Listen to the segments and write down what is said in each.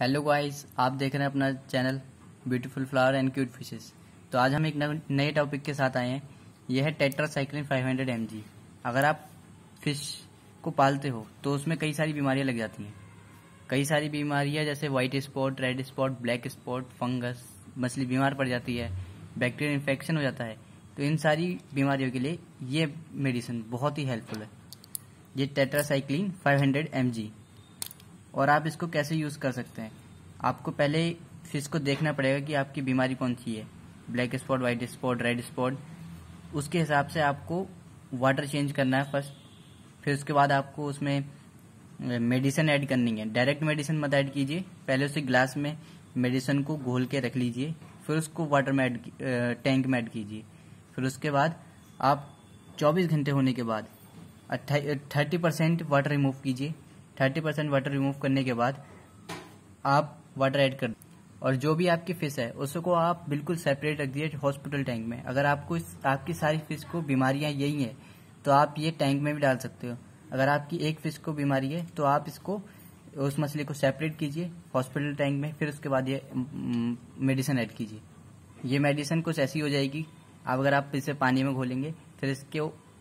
Hello guys आप देख रहे हैं अपना channel beautiful flower and cute fishes तो आज हम एक नए टॉपिक के साथ आए हैं। यह है टेट्रा साइक्लिन 500 एम अगर आप फ़िश को पालते हो तो उसमें कई सारी बीमारियाँ लग जाती हैं। कई सारी बीमारियाँ जैसे white spot red spot black spot fungus मछली बीमार पड़ जाती है बैक्टीरियल इन्फेक्शन हो जाता है। तो इन सारी बीमारियों के लिए ये मेडिसिन बहुत ही हेल्पफुल है। ये टेट्रासाइक्लिन 500 एम और आप इसको कैसे यूज़ कर सकते हैं? आपको पहले फ़िश को देखना पड़ेगा कि आपकी बीमारी कौन सी है। Black spot white spot red spot उसके हिसाब से आपको वाटर चेंज करना है फ़र्स्ट फिर उसके बाद आपको उसमें मेडिसिन ऐड करनी है। डायरेक्ट मेडिसिन मत ऐड कीजिए। पहले उसे ग्लास में मेडिसिन को घोल के रख लीजिए। फिर उसको वाटर में ऐड टैंक में ऐड कीजिए। फिर उसके बाद आप 24 घंटे होने के बाद थर्टी परसेंट वाटर रिमूव कीजिए। थर्टी परसेंट वाटर रिमूव करने के बाद आप वाटर ऐड कर और जो भी आपकी फ़िश है उसको आप बिल्कुल सेपरेट रख दिए हॉस्पिटल टैंक में। अगर आपको इस, आपकी सारी फ़िश को बीमारियाँ यही है तो आप ये टैंक में भी डाल सकते हो। अगर आपकी एक फ़िश को बीमारी है तो आप इसको उस मछली को सेपरेट कीजिए हॉस्पिटल टैंक में फिर उसके बाद ये मेडिसिन ऐड कीजिए। ये मेडिसिन कुछ ऐसी हो जाएगी आप अगर आप इसे पानी में घोलेंगे फिर इसके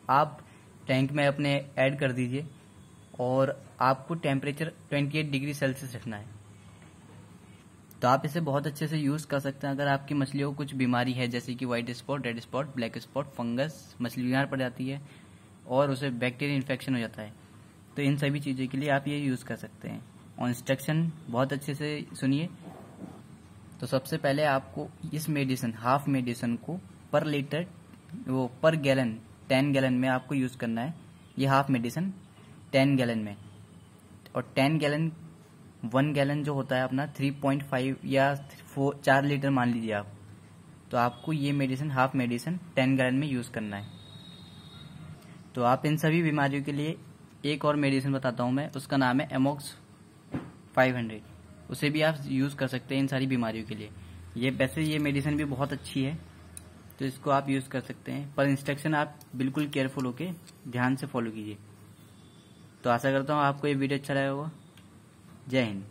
आप टैंक में अपने ऐड कर दीजिए। और आपको टेम्परेचर 28 डिग्री सेल्सियस रखना है। तो आप इसे बहुत अच्छे से यूज़ कर सकते हैं। अगर आपकी मछलियों को कुछ बीमारी है, जैसे कि white spot red spot black spot fungus मछली बीमार पड़ जाती है और उसे बैक्टीरिया इन्फेक्शन हो जाता है। तो इन सभी चीज़ों के लिए आप ये यूज़ कर सकते हैं। और इंस्ट्रक्शन बहुत अच्छे से सुनिए। तो सबसे पहले आपको इस मेडिसिन हाफ़ मेडिसिन को पर लीटर वो पर गैलन टेन गैलन में आपको यूज़ करना है। ये हाफ़ मेडिसिन टेन गैलन में। और टेन गैलन, वन गैलन जो होता है अपना थ्री पॉइंट फाइव या फोर चार लीटर मान लीजिए आप तो आपको ये medicine half medicine ten gallon में यूज़ करना है। तो आप इन सभी बीमारियों के लिए एक और मेडिसिन बताता हूँ मैं, उसका नाम है एमोक्स फाइव हंड्रेड उसे भी आप यूज़ कर सकते हैं इन सारी बीमारियों के लिए। ये वैसे ये मेडिसिन भी बहुत अच्छी है तो इसको आप यूज़ कर सकते हैं। पर इंस्ट्रक्शन आप बिल्कुल केयरफुल होके ध्यान से फॉलो कीजिए। तो आशा करता हूँ आपको ये वीडियो अच्छा लगा होगा। जय हिंद।